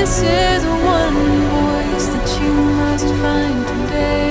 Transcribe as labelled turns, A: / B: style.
A: this is the one voice that you must find today.